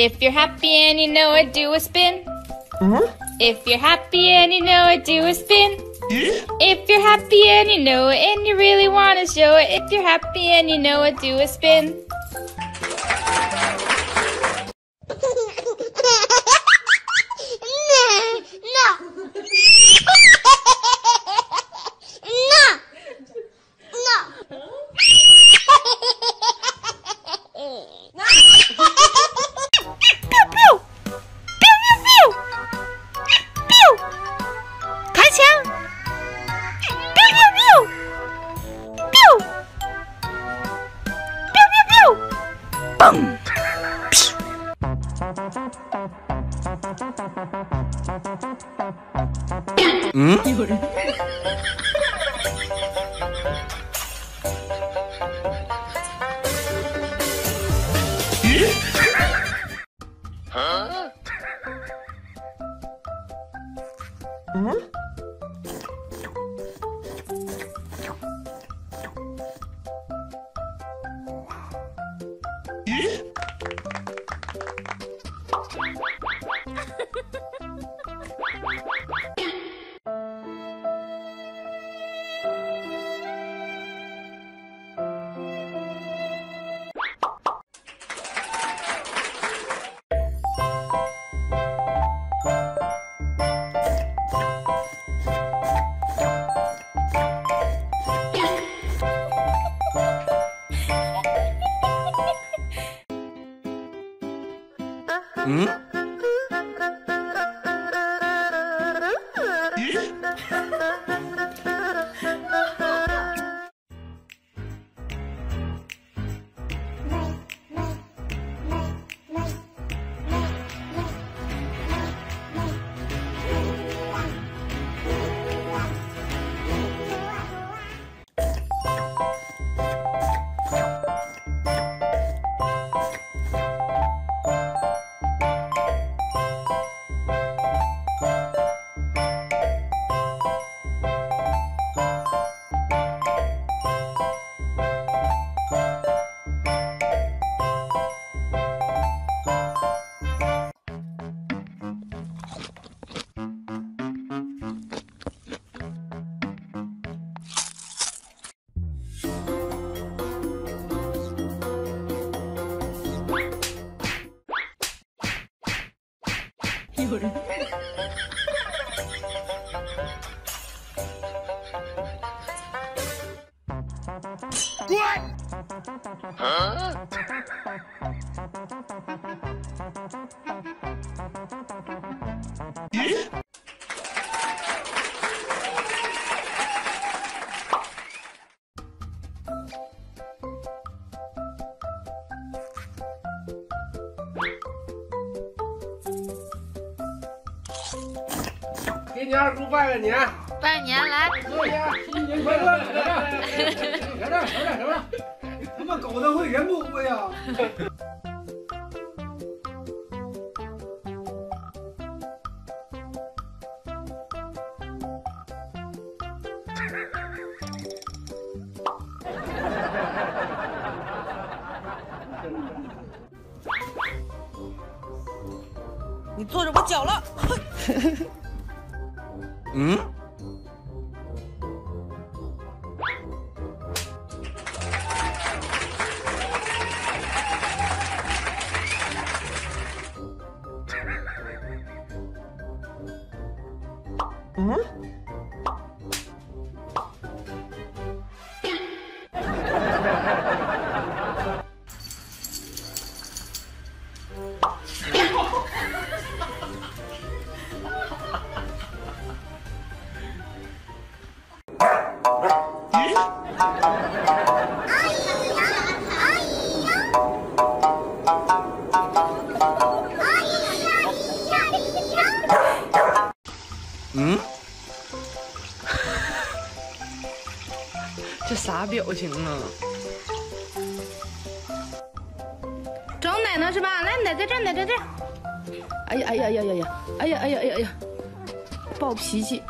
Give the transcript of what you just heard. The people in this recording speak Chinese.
If you're happy and you know it, do a spin. Uh-huh. If you're happy and you know it, do a spin. If you're happy and you know it and you really want to show it, if you're happy and you know it, do a spin. 빵! 피! 응? 이걸 응? Hmm? Cái nhà cũng vai là nhà 拜年来，对呀，新年快乐！来来，来来，来这，来这，他妈搞得会人不会呀？你坐着我脚了。嗯？嗯？这啥表情啊？整奶呢是吧？来，奶在这，奶在这。哎呀哎呀呀呀呀！哎呀哎呀哎呀哎呀！暴脾气。